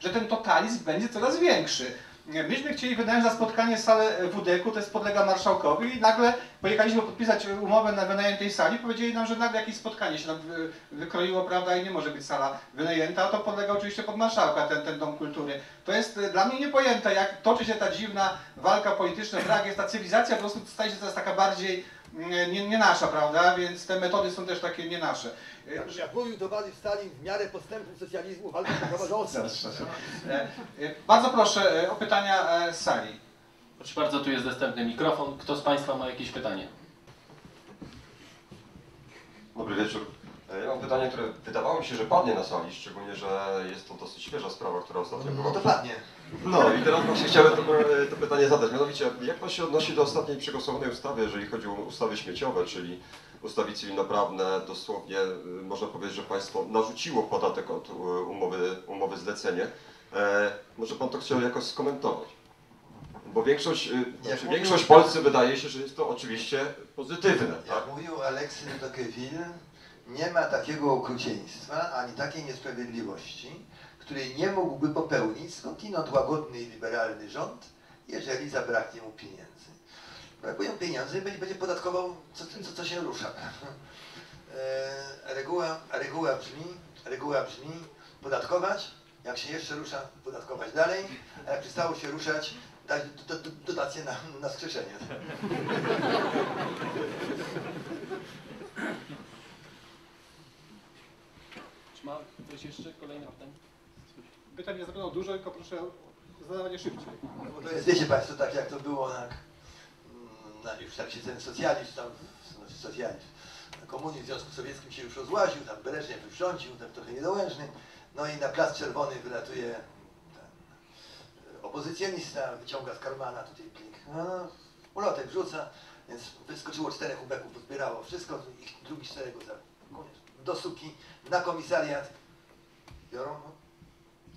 że ten totalizm będzie coraz większy. Myśmy chcieli wynająć za spotkanie salę WDK-u, to jest podlega marszałkowi i nagle pojechaliśmy podpisać umowę na wynajem tej sali, powiedzieli nam, że nagle jakieś spotkanie się wykroiło, prawda, i nie może być sala wynajęta, a to podlega oczywiście pod marszałka, ten, ten dom kultury. To jest e, dla mnie niepojęte, jak toczy się ta dziwna walka polityczna, brak jest ta cywilizacja, po prostu staje się teraz taka bardziej nie, nie nasza, prawda, więc te metody są też takie nie nasze. E, Jak, jak mówił towarzysz Stalin, w miarę postępu socjalizmu walka zaostra. E, e, Bardzo proszę e, o pytania e, z sali. Proszę bardzo, tu jest dostępny mikrofon. Kto z Państwa ma jakieś pytanie? Dobry wieczór. E, Ja mam pytanie, które wydawało mi się, że padnie na sali, szczególnie, że jest to dosyć świeża sprawa, która ostatnio była. No to padnie. No i teraz właśnie chciałem to, e, to pytanie zadać. Mianowicie, jak Pan się odnosi do ostatniej przegłosowanej ustawy, jeżeli chodzi o ustawy śmieciowe, czyli ustawy cywilnoprawne, dosłownie e, można powiedzieć, że Państwo narzuciło podatek od e, umowy, umowy zlecenie. E, może Pan to chciał jakoś skomentować? Bo większość, znaczy, mówił- większość w Polsce wydaje się, że jest to oczywiście pozytywne. Tak? Jak mówił Aleksy de Tocqueville, nie ma takiego okrucieństwa ani takiej niesprawiedliwości, której nie mógłby popełnić skądinąd łagodny i liberalny rząd, jeżeli zabraknie mu pieniędzy. Brakują pieniędzy, będzie, będzie podatkował co, co, co się rusza. E, reguła, reguła brzmi, reguła brzmi podatkować, jak się jeszcze rusza, podatkować dalej, a jak przestało się ruszać, dać do, do, dotację na, na skrzeszenie. Czy ma ktoś jeszcze kolejne pytanie? Pytań nie zapewne dużo, tylko proszę zadawać je szybciej. Bo to jest, wiecie Państwo, tak jak to było na, na już tak się ten socjalizm, tam, znaczy socjalizm, komunizm w Związku Sowieckim się już rozłaził, tam Breżniew już rządził, tak trochę niedołężny, no i na Plac Czerwony wylatuje opozycjonista, wyciąga z karmana tutaj plik, no, ulotek wrzuca, więc wyskoczyło czterech ubeków, pozbierało wszystko, ich drugi czterech go za, do suki, na komisariat, biorą, no,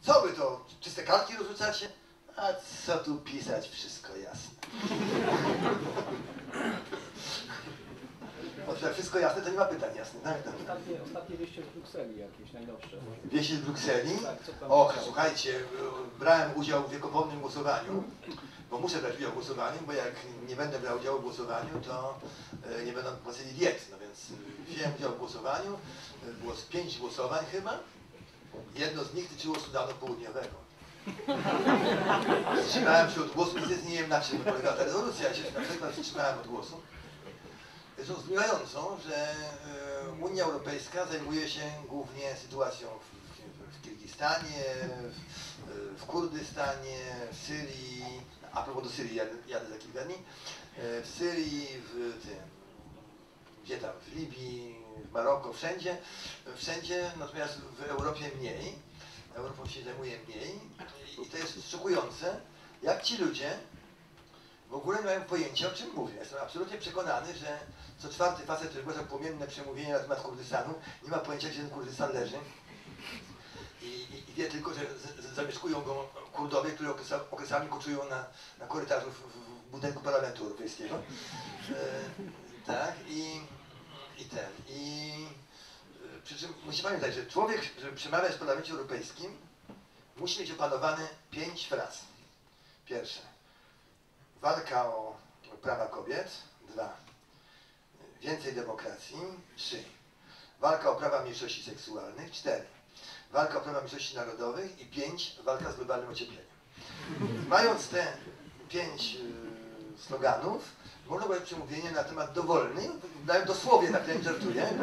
co wy to, czyste kartki rozrzucacie? A co tu pisać, wszystko jasne. Bo wszystko jasne, to nie ma pytań jasnych, tak? Ostatnie, ostatnie wieście z Brukseli jakieś najnowsze. Wieści z Brukseli. Tak, Och, słuchajcie, brałem udział w wiekopomnym głosowaniu, bo muszę brać udział w głosowaniu, bo jak nie będę brał udziału w głosowaniu, to e, nie będą płacili diet. No więc e, wziąłem udział w głosowaniu, e, było z pięć głosowań chyba. Jedno z nich tyczyło Sudanu Południowego. Wstrzymałem się od głosu, nie wiem na czym polega ta rezolucja, ja się na przykład wstrzymałem od głosu. Jest zdumiewającą, że e, Unia Europejska zajmuje się głównie sytuacją w, Kirgistanie, w, w Kurdystanie, w Syrii, a propos do Syrii jadę, jadę za kilka dni, e, w Syrii, w tym, gdzie tam, w Libii, w Maroko, wszędzie, wszędzie, natomiast w Europie mniej, Europą się zajmuje mniej i to jest szokujące, jak ci ludzie w ogóle nie mają pojęcia o czym mówię. Jestem absolutnie przekonany, że co czwarty facet, który głosi płomienne przemówienie na temat Kurdystanu, nie ma pojęcia, gdzie ten Kurdystan leży. I, i, i wie tylko, że z, z, zamieszkują go Kurdowie, którzy okresa, okresami koczują na, na korytarzu w, w budynku Parlamentu Europejskiego. E, tak, i, i ten, i e, przy czym musi pamiętać, że człowiek, żeby przemawiać w Parlamencie Europejskim, musi mieć opanowane pięć fraz. Pierwsze, walka o prawa kobiet. Dwa, więcej demokracji. Trzy, walka o prawa mniejszości seksualnych. Cztery, walka o prawa mniejszości narodowych. I pięć, walka z globalnym ociepleniem. Mając te pięć y, sloganów, można było przemówienie na temat dowolny, dosłownie, tak jak żartuję?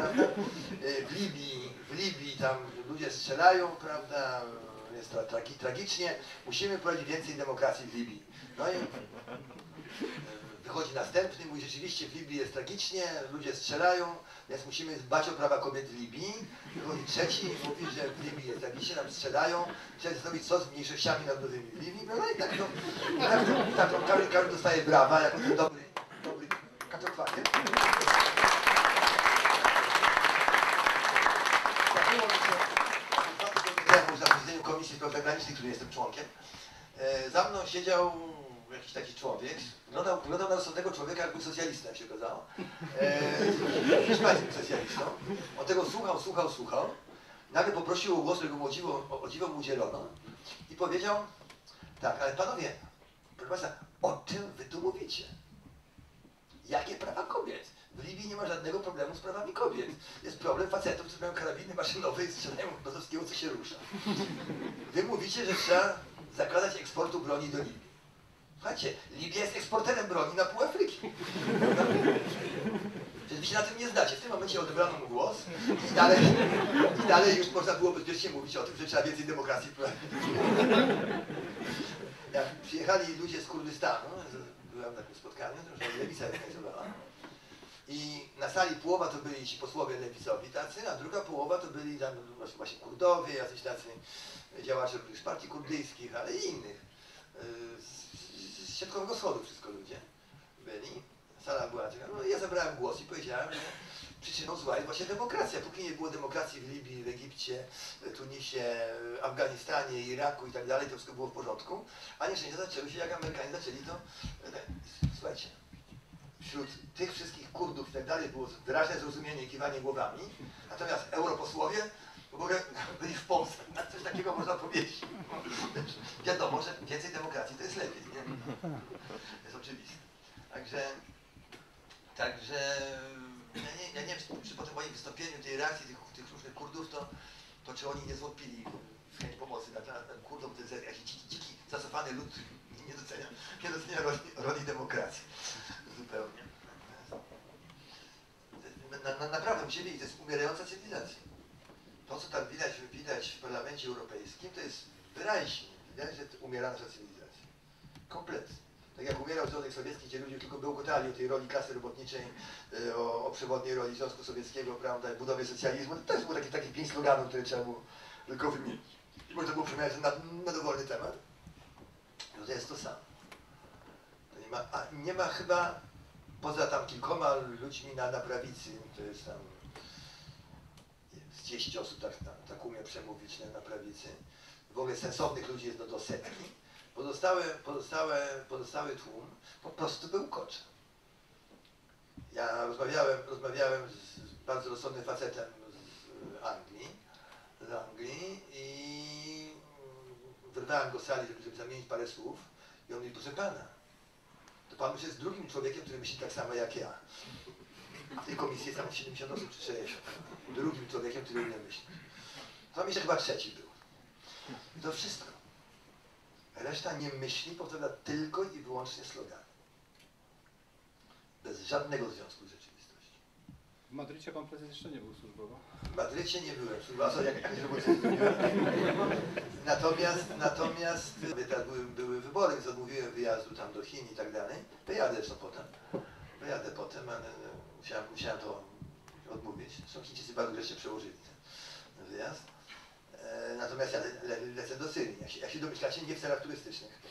Y, W Libii, w Libii tam ludzie strzelają, prawda? Jest to tragi, tragicznie. Musimy prowadzić więcej demokracji w Libii. No i y, wychodzi następny, mówi rzeczywiście w Libii jest tragicznie, ludzie strzelają, więc musimy dbać o prawa kobiet w Libii. Wychodzi trzeci mówi, że w Libii jest tragicznie, nam strzelają, trzeba zrobić co z mniejszościami narodowymi w Libii. No i tak to, tak to, tak to każdy, każdy dostaje brawa jako ten dobry, kacokwakier. Zaczęło się dwa tygodnie temu Komisji Spraw Zagranicznych, której jestem członkiem. E, za mną siedział jakiś taki człowiek, wyglądał, wyglądał na rozsądnego człowieka, jak był jak się okazało. E, hiszpańskim socjalistą. On tego słuchał, słuchał, słuchał. Nagle poprosił o głos, którego mu o, o dziwo mu udzielono. I powiedział, tak, ale panowie, proszę Państwa, o czym wy tu mówicie? Jakie prawa kobiet? W Libii nie ma żadnego problemu z prawami kobiet. Jest problem facetów, którzy mają karabiny maszynowe i strzelają do wszystkiego, co się rusza. Wy mówicie, że trzeba zakazać eksportu broni do Libii. Słuchajcie, Libia jest eksporterem broni na pół Afryki. Więc wy się na tym nie zdacie. W tym momencie odebrano mu głos i dalej, i dalej już można było bezpiecznie mówić o tym, że trzeba więcej demokracji. Jak przyjechali ludzie z Kurdystanu, byłem na takim spotkaniu, to już lewica organizowała, i na sali połowa to byli ci posłowie lewicowi tacy, a druga połowa to byli tam właśnie- Kurdowie, jacyś tacy działacze z partii kurdyjskich, ale i innych. Yy, Z, z Środkowego Wschodu wszystko ludzie byli. Sala była taka, no ja zabrałem głos i powiedziałem, że przyczyną zła jest właśnie demokracja. Póki nie było demokracji w Libii, w Egipcie, Tunisie, Afganistanie, Iraku i tak dalej, to wszystko było w porządku. A nieszczęście zaczęły się, jak Amerykanie zaczęli to... e, Słuchajcie, wśród tych wszystkich Kurdów i tak dalej było wyraźne zrozumienie i kiwanie głowami, natomiast europosłowie w ogóle byli w Polsce. Na Coś takiego można powiedzieć. Wiadomo, że więcej demokracji to jest lepiej, nie? To jest oczywiste. Także, także ja nie, ja nie wiem, czy po tym moim wystąpieniu, tej reakcji tych, tych różnych Kurdów, to, to czy oni nie zwątpili w chęć pomocy dla dla Kurdom, to jest jakiś dziki, dziki zacofany lud nie docenia, nie docenia roli, roli demokracji. Zupełnie. Na, na, naprawdę wiedzieć, to jest umierająca cywilizacja. To, co tam widać, widać w Parlamencie Europejskim, to jest wyraźnie widać, że umiera nasza cywilizacja. Kompletnie. Tak jak umierał Związek Sowiecki, gdzie ludzie tylko bełkotali o tej roli klasy robotniczej, y, o, o przewodniej roli Związku Sowieckiego, prawda, i budowie socjalizmu. To też był taki, taki pięć sloganów, które trzeba było tylko wymienić. I można było przemawiać na, na dowolny temat. No to jest to samo. To nie ma, a nie ma chyba, poza tam kilkoma ludźmi na, na prawicy, to jest tam z 10 osób tak, tak, tak umie przemówić na, na prawicy. W ogóle sensownych ludzi jest do, do setki. Pozostałe, pozostałe, pozostały tłum po prostu był kocz. Ja rozmawiałem, rozmawiałem z, bardzo rozsądnym facetem z Anglii, z Anglii i wyrwałem go z sali, żeby, żeby zamienić parę słów i on mówi, proszę pana, to pan już jest drugim człowiekiem, który myśli tak samo jak ja. W tej komisji jest tam 70 osób czy 60. Drugim człowiekiem, który inny myśli. Tam jeszcze chyba trzeci był. To wszystko. Reszta nie myśli, powtarza tylko i wyłącznie slogany. Bez żadnego związku z rzeczywistością. W Madrycie pan prezes jeszcze nie był służbowo. W Madrycie nie byłem, co, jak, jak robocie Natomiast, natomiast tak, były, były wybory, więc odmówiłem wyjazdu tam do Chin i tak dalej. Wyjadę zresztą potem. Wyjadę potem, ale musiałem, musiałem to odmówić. Zresztą Chińczycy bardzo wreszcie przełożyli ten wyjazd. E, Natomiast ja le, le, lecę do Syrii. Jak się, jak się domyślacie, nie w celach turystycznych.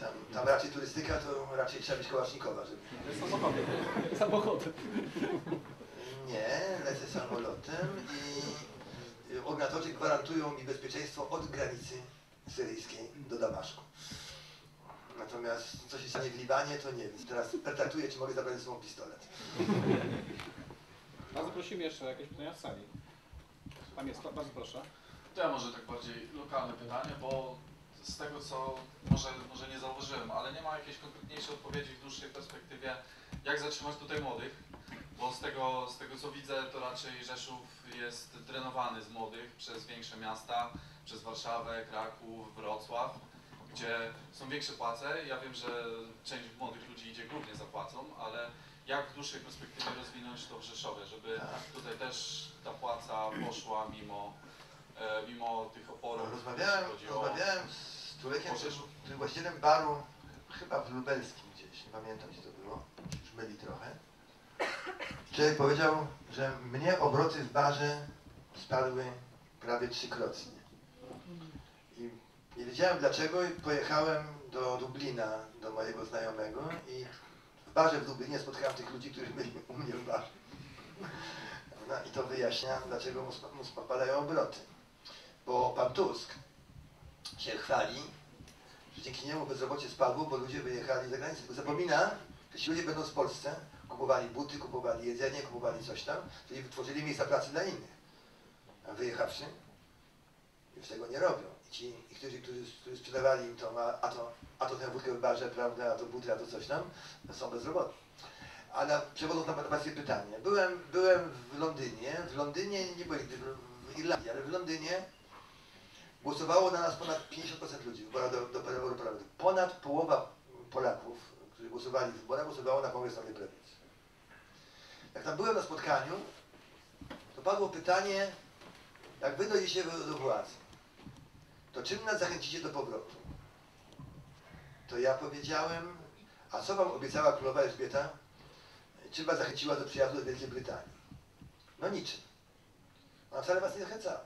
Tam, tam raczej turystyka, to raczej trzeba mieć kołasznikowa, żeby... Samochodem. Samochodem. Nie, lecę samolotem i ordynatorzy gwarantują mi bezpieczeństwo od granicy syryjskiej do Damaszku. Natomiast co się stanie w Libanie, to nie wiem. Teraz pertraktuję, czy mogę zabrać ze sobą pistolet. Bardzo prosimy jeszcze o jakieś pytania z sali. Pan jest, bardzo proszę. To ja może tak bardziej lokalne pytanie, bo z tego co może, może nie zauważyłem, ale nie ma jakiejś konkretniejszej odpowiedzi w dłuższej perspektywie, jak zatrzymać tutaj młodych, bo z tego, z tego co widzę, to raczej Rzeszów jest drenowany z młodych przez większe miasta, przez Warszawę, Kraków, Wrocław, gdzie są większe płace. Ja wiem, że część młodych ludzi idzie głównie za płacą, ale jak w dłuższej perspektywie rozwinąć to w Rzeszowie, żeby tutaj też ta płaca poszła mimo, mimo tych oporów, Rozmawiałem, rozmawiałem z człowiekiem, który właścicielem baru, chyba w Lubelskim gdzieś, nie pamiętam gdzie to było, już myli trochę. Człowiek powiedział, że mnie obroty w barze spadły prawie trzykrotnie. I nie wiedziałem dlaczego i pojechałem do Dublina, do mojego znajomego i w barze w Dublinie spotkałem tych ludzi, którzy byli u mnie w barze. No i to wyjaśnia, dlaczego mu spadają obroty. Bo pan Tusk się chwali, że dzięki niemu bezrobocie spadło, bo ludzie wyjechali za granicę. Tylko zapomina, że ci ludzie będąc w Polsce kupowali buty, kupowali jedzenie, kupowali coś tam, czyli wytworzyli miejsca pracy dla innych. A wyjechawszy, już tego nie robią. ci, i którzy, którzy, którzy sprzedawali im to, a, a to, a to tę wódkę w barze, prawda, a to buty, a to coś tam, no są bezrobotni. Ale przewodząc na Pańskie pytanie, byłem, byłem w Londynie, w Londynie, nie byłem w Irlandii, ale w Londynie głosowało na nas ponad 50% ludzi w wyborach do, do Europarlamentu. Ponad połowa Polaków, którzy głosowali w wyborach, głosowało na Kongres Nowej Prawicy. Jak tam byłem na spotkaniu, to padło pytanie, jak wy dojdziecie do, do władzy, to czym nas zachęcicie do powrotu? To ja powiedziałem, a co wam obiecała królowa Elżbieta? Czym was zachęciła do przyjazdu do Wielkiej Brytanii? No niczym. Ona wcale was nie zachęcała.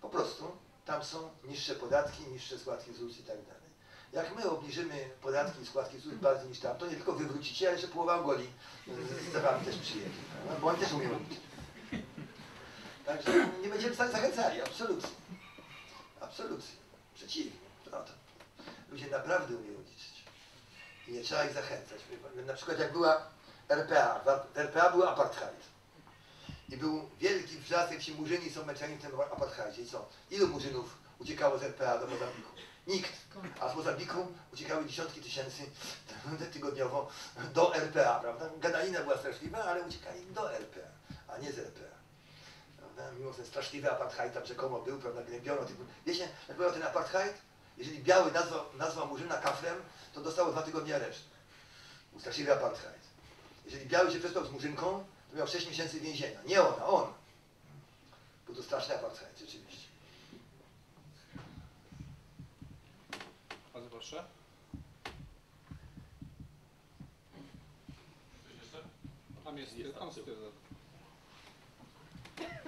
Po prostu tam są niższe podatki, niższe składki ZUS i tak dalej. Jak my obniżymy podatki i składki ZUS bardziej niż tam, to nie tylko wy wrócicie, ale jeszcze połowa Angoli z z wami też przyjedzie. No, bo oni też umieją liczyć. Także nie będziemy wcale zachęcali, absolutnie. Absolutnie. Przeciwnie. No to. Ludzie naprawdę umieją liczyć. I nie trzeba ich zachęcać. Na przykład jak była RPA, w RPA był apartheid. I był wielki jak ci murzyni są męczeni w tym apartheidzie. Co? Ilu murzynów uciekało z RPA do Mozambiku? Nikt. A z Mozambiku uciekały dziesiątki tysięcy tygodniowo do RPA, prawda? Gadalina była straszliwa, ale uciekali do RPA, a nie z RPA. Prawda? Mimo ten straszliwy apartheid tam rzekomo był, prawda, gnębiono tych... Wiecie, jak był ten apartheid? Jeżeli biały nazwał, nazwał murzyna kafrem, to dostało dwa tygodnie aresztu. Był straszliwy apartheid. Jeżeli biały się przespał z murzynką, to miał 6 miesięcy więzienia. Nie ona, on. Był to straszny apartheid, rzeczywiście. Bardzo proszę. Tam jest, tam.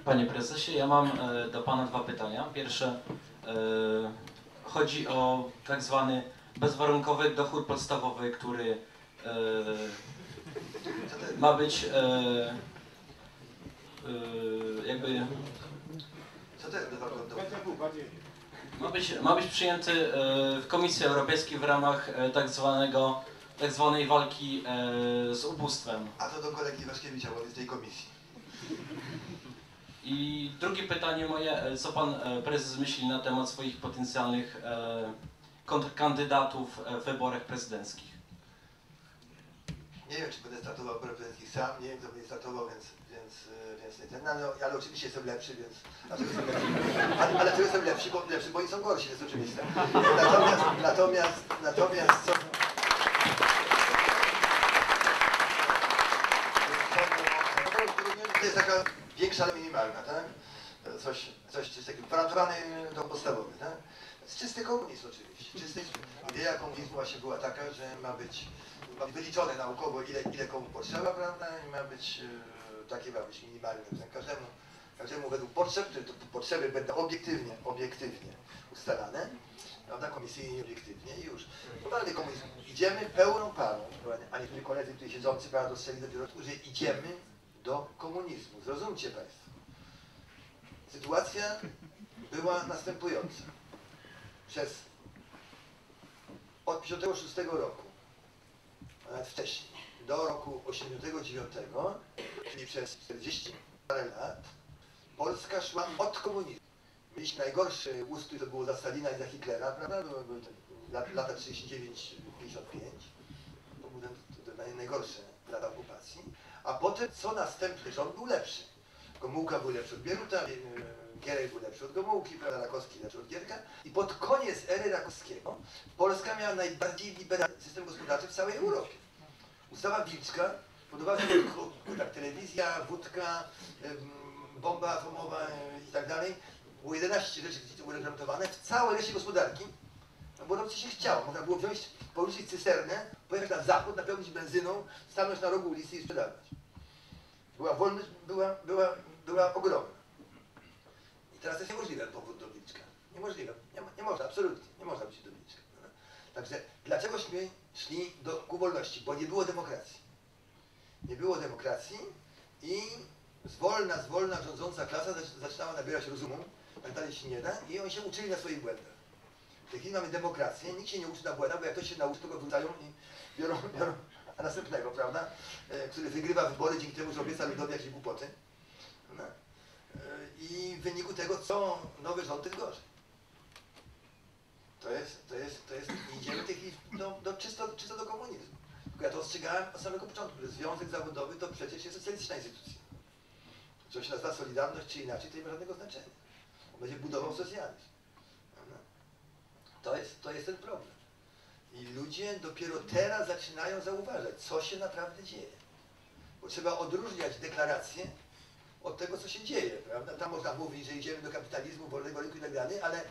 Panie prezesie, ja mam e, do pana dwa pytania. Pierwsze e, chodzi o tak zwany bezwarunkowy dochód podstawowy, który e, ma być jakby to jest do, ma być, ma być przyjęty e, w Komisji Europejskiej w ramach e, tak zwanego tak zwanej walki e, z ubóstwem. A to do kolegi Waszkiewicza, bo jest w tej komisji. I drugie pytanie moje, co pan prezes myśli na temat swoich potencjalnych kontrkandydatów e, w wyborach prezydenckich? Nie wiem, czy będę startował w prezydenckich sam, nie wiem, kto będzie startował, więc, więc, y, więc ten, no, ale, oczywiście jestem lepszy, więc? Ale, ale jestem lepszy, bo, lepszy, bo oni są gorsi, to jest oczywiste. Natomiast, natomiast, natomiast co... To jest taka większa, ale minimalna, tak? Coś, coś, coś takiego gwarantowany do podstawowy, tak? Jest czysty komunizm oczywiście. Czysty, idea komunizmu właśnie była taka, że ma być, ma być wyliczone naukowo ile, ile komu potrzeba, prawda? I ma być e, takie ma być minimalne, każdemu, każdemu według potrzeb, to, potrzeby będą obiektywnie, obiektywnie ustalane, prawda? Komisyjnie i obiektywnie i już. Normalny komunizm. Idziemy pełną parą, a niektórzy koledzy tutaj siedzący, prawda, dostrzegli dopiero, że idziemy do komunizmu. Zrozumcie Państwo. Sytuacja była następująca. Przez od 56 roku, a nawet wcześniej, do roku 89, czyli przez 40 parę lat, Polska szła od komunizmu. Mieliśmy najgorszy ustrój, to było za Stalina i za Hitlera, prawda? Były, lat, lata 39-55. To były najgorsze lata okupacji. A potem, co następny rząd był lepszy. Gomułka był lepszy od Bieruta, e, Gierek był lepszy od Gomułki, prawda, Rakowski lepszy od Gierka. I pod koniec ery Rakowskiego Polska miała najbardziej liberalny system gospodarczy w całej Europie. Ustawa Wilczka podobała się tak, telewizja, wódka, bomba atomowa e, i tak dalej. Było 11 rzeczy, które były reglamentowane w całej reszcie gospodarki. No bo robić się chciało. Można było wziąć, poruszyć cysternę, pojechać na zachód, napełnić benzyną, stanąć na rogu ulicy i sprzedawać. Była wolność, była, była, była ogromna. I teraz to jest niemożliwe powrót do Wilczka. Niemożliwe. Nie, nie można, absolutnie. Nie można być do Wilczka. Także dlaczegośmy szli do, ku wolności? Bo nie było demokracji. Nie było demokracji i zwolna, zwolna rządząca klasa zac- zaczynała nabierać rozumu, tak dalej się nie da i oni się uczyli na swoich błędach. W tej chwili mamy demokrację, nikt się nie uczy na błędach, bo jak ktoś się nauczy, to go wrzucają i biorą, biorą następnego, prawda? E, który wygrywa wybory dzięki temu, że obieca ludowi jakieś głupoty. No. E, I w wyniku tego, co nowy rząd, tym gorzej. Jest, to jest, to jest, idziemy tej do, do, czysto, czysto do komunizmu. Tylko ja to ostrzegałem od samego początku, że związek zawodowy to przecież jest socjalistyczna instytucja. On się nazywa Solidarność, czy inaczej, to nie ma żadnego znaczenia. On będzie budował socjalizm. To jest, to jest ten problem. I ludzie dopiero teraz zaczynają zauważać, co się naprawdę dzieje. Bo trzeba odróżniać deklaracje od tego, co się dzieje, prawda? Tam można mówić, że idziemy do kapitalizmu, wolnego rynku i tak dalej, ale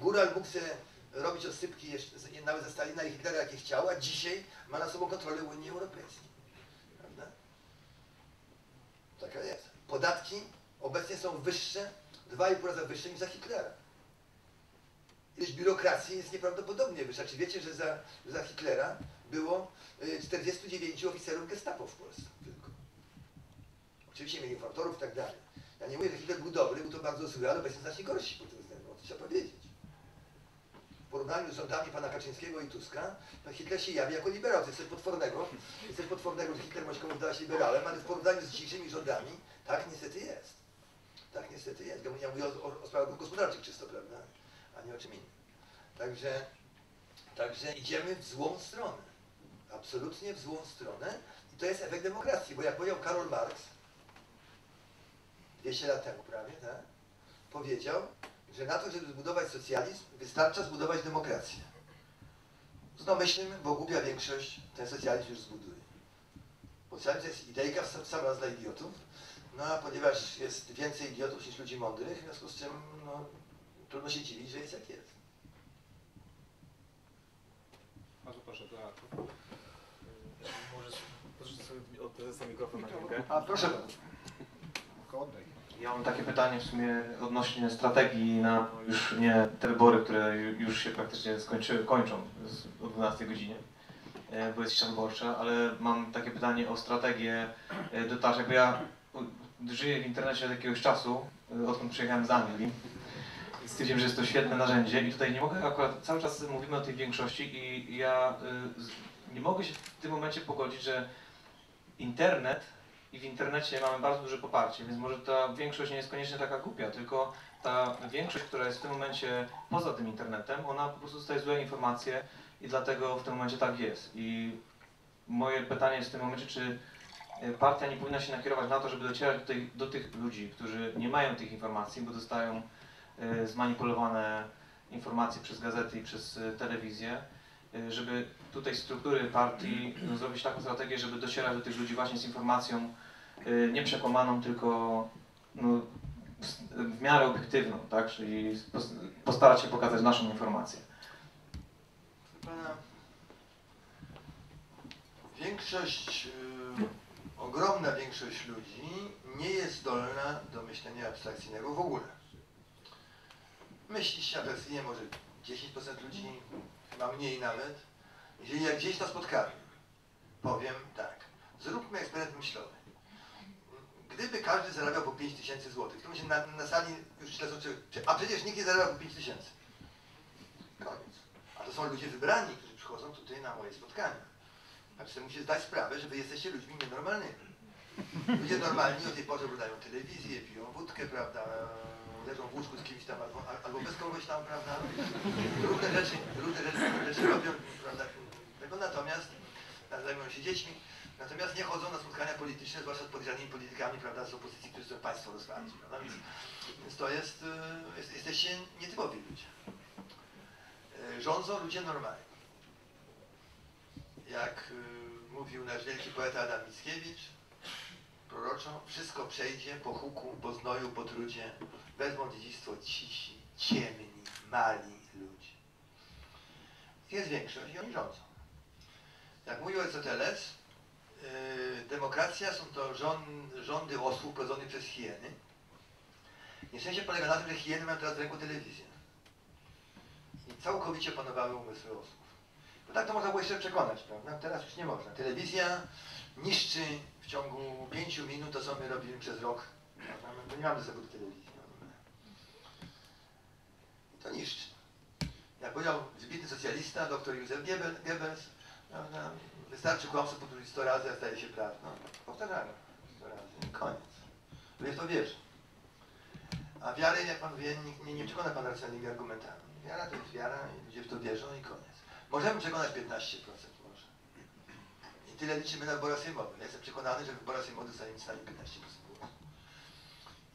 Góral mógł sobie robić odsypki jeszcze, nawet ze Stalina i Hitlera, jakie chciał, a dzisiaj ma na sobą kontrolę Unii Europejskiej. Prawda? Taka jest. Podatki obecnie są wyższe, 2,5 razy wyższe niż za Hitlera. Ilość biurokracji jest nieprawdopodobnie wyższa. Czy wiecie, że za, za Hitlera było y, 49 oficerów gestapo w Polsce tylko? Oczywiście mieli informatorów i tak dalej. Ja nie mówię, że Hitler był dobry, był to bardzo zły, ale obecnie znacznie gorsi pod tym względem, to trzeba powiedzieć. Porównaniu z rządami pana Kaczyńskiego i Tuska, to Hitler się jawi jako liberał. To jest coś potwornego. Jest coś potwornego, że Hitler może komuś dawać liberałem, ale w porównaniu z dzisiejszymi rządami, tak niestety jest. Tak niestety jest. Ja mówię o, o, o sprawach gospodarczych czysto, prawda? A nie o czym innym. Także, także idziemy w złą stronę. Absolutnie w złą stronę. I to jest efekt demokracji, bo jak powiedział Karol Marx, 200 lat temu prawie, tak? powiedział, że na to, żeby zbudować socjalizm, wystarcza zbudować demokrację. Z domyślnym, bo głupia większość ten socjalizm już zbuduje. Bo Socjalizm to jest idejka w sam raz dla idiotów, no a ponieważ jest więcej idiotów niż ludzi mądrych, w związku z czym no, trudno się dziwić, że jest jak jest. Bardzo proszę, Beatu. Możesz, proszę sobie od prezesa mikrofon na chwilkę. A proszę bardzo. Oddaj. Ja mam takie pytanie w sumie odnośnie strategii na już nie te wybory, które ju- już się praktycznie skończyły, kończą o 12 godzinie, e, bo jest cisza wyborcza, ale mam takie pytanie o strategię e, dotarcia, bo ja żyję w internecie od jakiegoś czasu, e, odkąd przyjechałem z Anglii. Stwierdziłem, że jest to świetne narzędzie i tutaj nie mogę akurat, cały czas mówimy o tej większości i ja nie mogę się w tym momencie pogodzić, że internet i w internecie mamy bardzo duże poparcie, więc może ta większość nie jest koniecznie taka głupia, tylko ta większość, która jest w tym momencie poza tym internetem, ona po prostu dostaje złe informacje i dlatego w tym momencie tak jest. I moje pytanie jest w tym momencie, czy partia nie powinna się nakierować na to, żeby docierać do tych, do tych ludzi, którzy nie mają tych informacji, bo dostają e, zmanipulowane informacje przez gazety i przez e, telewizję, żeby tutaj struktury partii no, zrobić taką strategię, żeby docierać do tych ludzi właśnie z informacją y, nie przekłamaną, tylko no, w miarę obiektywną, tak? Czyli pos- postarać się pokazać naszą informację. Pana, większość, y, ogromna większość ludzi nie jest zdolna do myślenia abstrakcyjnego w ogóle. Myśli się abstrakcyjnie może 10% ludzi, chyba mniej nawet. Jeżeli jak gdzieś na spotkaniu powiem tak, zróbmy eksperyment myślowy. Gdyby każdy zarabiał po 5 tysięcy złotych, to my się na, na sali już śledzą, czy, czy, a przecież nikt nie zarabia po 5 tysięcy. Koniec. A to są ludzie wybrani, którzy przychodzą tutaj na moje spotkania. A sobie musicie zdać sprawę, że wy jesteście ludźmi nienormalnymi. Ludzie normalni o tej porze oglądają telewizję, piją wódkę, prawda, leżą w łóżku z kimś tam albo, albo bez kogoś tam, prawda. Różne rzeczy, różne rzeczy, rzeczy robią, prawda. Tego natomiast zajmują się dziećmi, natomiast nie chodzą na spotkania polityczne, zwłaszcza z podejrzanymi politykami, prawda, z opozycji, którzy chcą państwo rozwalić, prawda. Więc, więc to jest, y, jest, jesteście nietypowi ludzie. Y, Rządzą ludzie normalni jak mówił nasz wielki poeta Adam Mickiewicz, proroczo, wszystko przejdzie po huku, po znoju, po trudzie, wezmą dziedzictwo cisi, ciemni, mali ludzie. Jest większość i oni rządzą. Jak mówił Arystoteles, y, demokracja są to rząd, rządy osłów prowadzonych przez hieny. Nieszczęście polega na tym, że hieny mają teraz w ręku telewizję. I całkowicie panowały umysły osłów. Bo tak to można było jeszcze przekonać, prawda? Teraz już nie można. Telewizja niszczy ciągu pięciu minut to, co my robimy przez rok. Bo nie mamy zawodu telewizji. no. I to niszczy. Jak powiedział wybitny socjalista, dr Józef Goebbels, prawda? wystarczy kłamstwo powtórzyć 100 razy, a staje się prawdą. Powtarzamy 100 razy. Koniec. Ludzie w to wierzą. A wiary, jak pan wie, nie, nie, przekona pan racjonalnymi argumentami. Wiara to jest wiara i ludzie w to wierzą i koniec. Możemy przekonać 15% może. I tyle liczymy na wyborach sejmowych. Ja jestem przekonany, że w wyborach sejmowych dostaniemy stanie 15% głosów.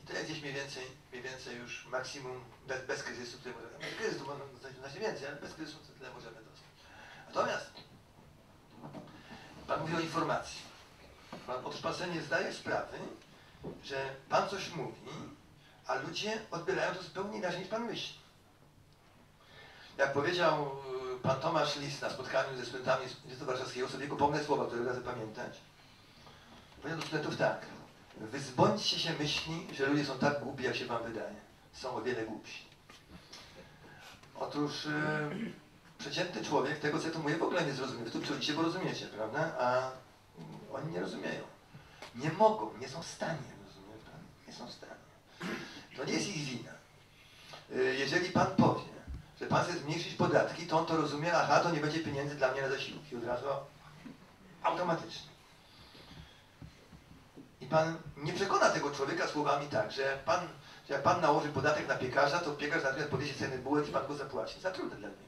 I to jest gdzieś mniej więcej, mniej więcej już maksimum bez, bez kryzysu, który możemy. Bez kryzysu można dostać znacznie więcej, ale bez kryzysu tyle możemy dostać. Natomiast Pan mówi o informacji. Pan, otóż nie zdaje sprawy, że Pan coś mówi, a ludzie odbierają to zupełnie inaczej niż Pan myśli. Jak powiedział Pan Tomasz Lis na spotkaniu ze studentami Uniwersytetu Warszawskiego, sobie pomne słowa, które razy pamiętać, powiedział do studentów tak. Wyzbądźcie się myśli, że ludzie są tak głupi, jak się Wam wydaje. Są o wiele głupsi. Otóż y, przeciętny człowiek tego, co ja tu mówię, w ogóle nie zrozumie. Wy tu przychodzicie, bo rozumiecie, prawda? A mm, oni nie rozumieją. Nie mogą, nie są w stanie, rozumie pan? Nie są w stanie. To nie jest ich wina. Y, Jeżeli pan powie, że pan chce zmniejszyć podatki, to on to rozumie, aha, to nie będzie pieniędzy dla mnie na zasiłki. Od razu automatycznie. I pan nie przekona tego człowieka słowami tak, że pan, że jak pan nałoży podatek na piekarza, to piekarz natychmiast podniesie ceny bułek i pan go zapłaci. Za trudne dla niego.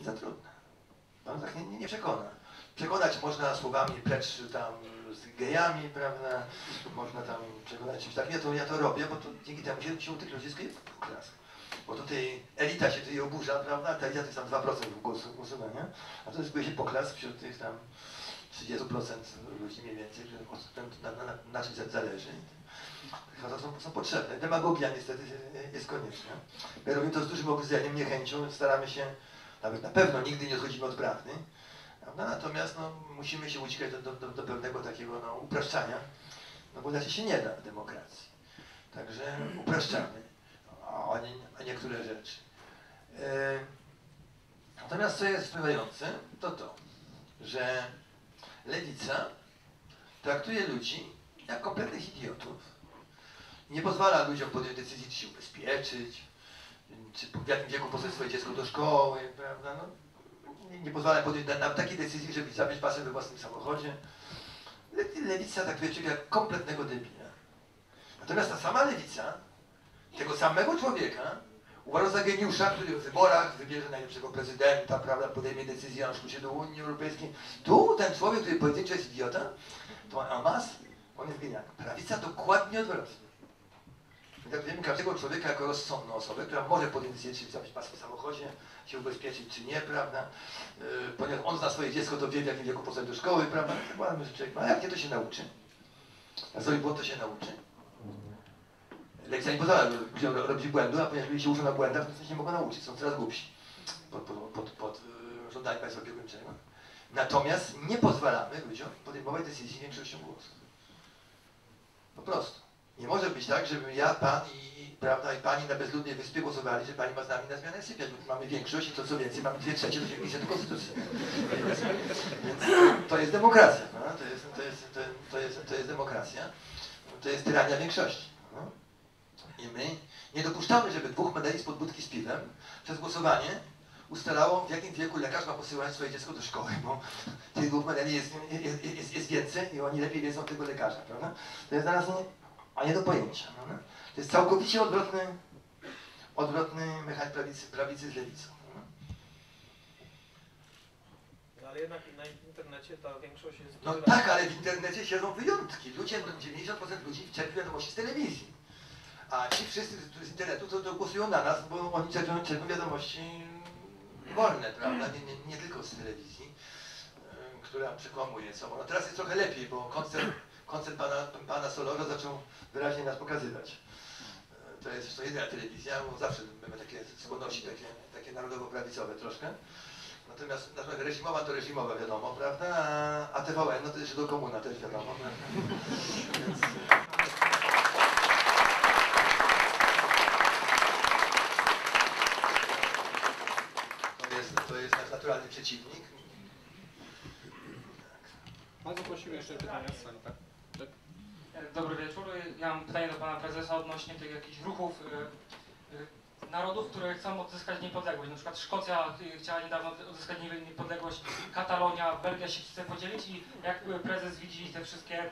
Za trudne. Pan tak nie, nie, przekona. Przekonać można słowami precz tam z gejami, prawda? Można tam przekonać czymś takim. Ja to, ja to robię, bo to dzięki temu się, się tych ludzi. Bo tutaj elita się tutaj oburza, prawda? Ta elita to jest tam 2% głosu, głosowania, a to zyskuje się poklask wśród tych tam 30% ludzi mniej więcej, że na, na, na, zależy. Hasła są, są potrzebne. Demagogia niestety jest konieczna. My robimy to z dużym obudzeniem, niechęcią, staramy się, nawet na pewno nigdy nie odchodzimy od prawdy. Natomiast no, musimy się uciekać do, do, do pewnego takiego no, upraszczania, no bo inaczej się nie da w demokracji. Także upraszczamy a, nie, a niektóre rzeczy. E, natomiast co jest wpływające, to to, że lewica traktuje ludzi jak kompletnych idiotów. Nie pozwala ludziom podjąć decyzji, czy się ubezpieczyć, czy w jakim wieku posłać swoje dziecko do szkoły, prawda? No, nie, nie pozwala podjąć na- nawet takiej decyzji, żeby zabrać pasem we własnym samochodzie. Le- Lewica traktuje człowieka jak kompletnego debila. Natomiast ta sama lewica, tego samego człowieka, uważa za geniusza, który w wyborach wybierze najlepszego prezydenta, prawda, podejmie decyzję o szkucie do Unii Europejskiej. Tu ten człowiek, który pojedynczo jest idiota, to Amas, on jest genialny. Prawica dokładnie odwrotnie. My traktujemy każdego człowieka jako rozsądną osobę, która może podjąć decyzję, czy zabrać pas w samochodzie, się ubezpieczyć, czy nie, prawda? Yy, ponieważ on zna swoje dziecko, to wie w jakim wieku posłać do szkoły, prawda? Zakładamy, że człowiek ma, a jak nie, to się nauczy. A zrobi błąd, to się nauczy. Lekcja nie pozwala robić błędu, a ponieważ ludzie się uczą na błędach, to się nie mogą nauczyć, są coraz głupsi pod, pod, pod, pod yy, rządami państwa opiekuńczego. Natomiast nie pozwalamy ludziom podejmować decyzji większością głosów. Po prostu. Nie może być tak, żeby ja, pan i, prawda, i pani na bezludnej wyspie głosowali, że pani ma z nami na zmianę sypiać, bo mamy większość i to co więcej, mamy dwie trzecie, to się wpisze do konstytucji. Więc, to jest demokracja, prawda? to, jest, to, jest, to, to, jest, to jest demokracja, to jest tyrania większości. No. I my nie dopuszczamy, żeby dwóch medali spod budki z piwem przez głosowanie ustalało, w jakim wieku lekarz ma posyłać swoje dziecko do szkoły, bo tych dwóch medali jest, jest, jest, jest więcej i oni lepiej wiedzą tego lekarza, prawda? To jest dla nas nie, a nie do pojęcia. Prawda? To jest całkowicie odwrotny, odwrotny mechanizm prawicy, prawicy z lewicą. No ale jednak na internecie ta większość jest... No tak, ale w internecie siedzą wyjątki. Ludzie, no 90% ludzi czerpie wiadomości z telewizji. A ci wszyscy którzy z internetu to, to głosują na nas, bo oni czerpią, czerpią wiadomości wolne, prawda? Nie, nie, nie tylko z telewizji, y, która przekłamuje sobą. No teraz jest trochę lepiej, bo koncert, koncert pana, pana Solora zaczął wyraźnie nas pokazywać. Y, To jest to jedyna telewizja, bo zawsze mamy takie skłonności takie, takie narodowo-prawicowe troszkę. Natomiast na reżimowa to reżimowa wiadomo, prawda? A- TVN no to jeszcze do komuna też wiadomo. Więc, to, jest, to jest nasz naturalny przeciwnik. Bardzo prosimy jeszcze pytania z sali, tak? Dobry wieczór. Ja mam pytanie do pana prezesa odnośnie tych jakichś ruchów y, y, narodów, które chcą odzyskać niepodległość. Na przykład Szkocja chciała niedawno odzyskać nie- niepodległość, Katalonia, Belgia się chce podzielić i jak prezes widzi te wszystkie,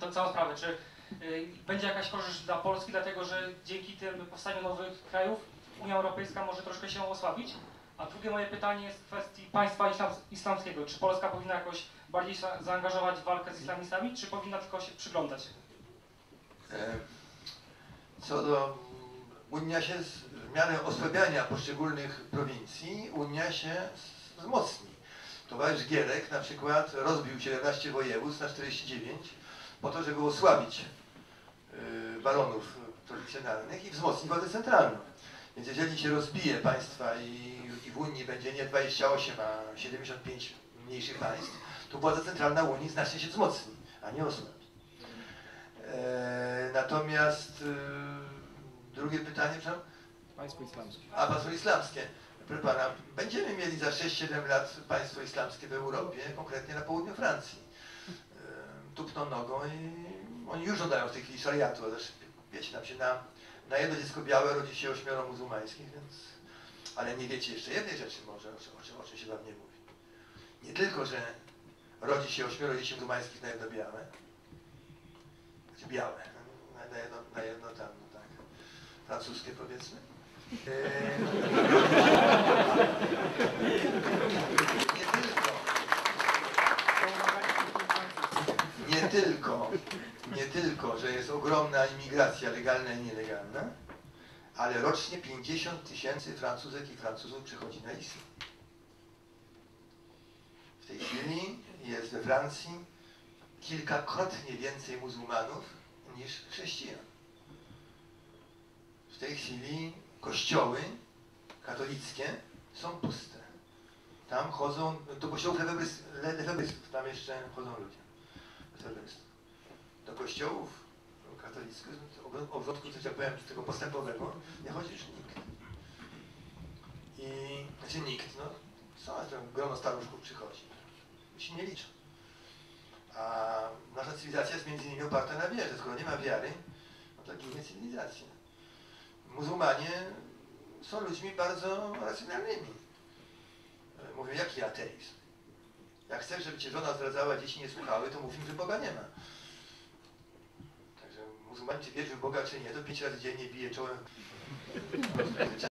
tą całą sprawę, czy y, będzie jakaś korzyść dla Polski, dlatego że dzięki tym powstaniu nowych krajów Unia Europejska może troszkę się osłabić? A drugie moje pytanie jest w kwestii państwa islam, islamskiego. Czy Polska powinna jakoś bardziej za, zaangażować w walkę z islamistami, czy powinna tylko się przyglądać? E, Co do Unia się w miarę osłabiania poszczególnych prowincji, Unia się wzmocni. Towarzysz Gierek na przykład rozbił 17 województw na 49 po to, żeby osłabić y, baronów prowincjonalnych i wzmocnić władzę centralną. Więc jeżeli się rozbije państwa i, i w Unii będzie nie 28, a 75 mniejszych państw, to władza centralna Unii znacznie się wzmocni, a nie osłabi. E, natomiast e, drugie pytanie, przepraszam? Państwo islamskie. A państwo islamskie. Proszę pana, będziemy mieli za 6-7 lat państwo islamskie w Europie, konkretnie na południu Francji. E, Tupną nogą i oni już żądają w tej chwili szariatu, ale też wiecie, tam się na, na jedno dziecko białe rodzi się ośmioro muzułmańskich, więc... Ale nie wiecie jeszcze jednej rzeczy może, o, czym- o, czym, się wam nie mówi. Nie tylko, że rodzi się ośmioro dzieci muzułmańskich na jedno białe, znaczy białe, na, jedno, na jedno tam, no tak, francuskie powiedzmy. Eee, nie tylko, nie tylko, nie tylko, że jest ogromna imigracja legalna i nielegalna, ale rocznie 50 tysięcy Francuzek i Francuzów przychodzi na islam. W tej chwili jest we Francji kilkakrotnie więcej muzułmanów niż chrześcijan. W tej chwili kościoły katolickie są puste. Tam chodzą, do kościołów lefebrys- le- lefebrystów, tam jeszcze chodzą ludzie. Do kościołów katolickich, o- o wrzątku, co ja powiem, tego postępowego, nie chodzi już nikt. I, znaczy nikt, no, są to grono staruszków przychodzi. się nie liczą. A nasza cywilizacja jest między innymi oparta na wierze. Skoro nie ma wiary, no to ginie cywilizacja. Muzułmanie są ludźmi bardzo racjonalnymi. E, Mówią, jaki ateizm? Jak chcesz, żeby cię żona zdradzała, dzieci nie słuchały, to mówimy, że Boga nie ma. Także muzułmanin czy wierzy w Boga, czy nie, to pięć razy dziennie bije czołem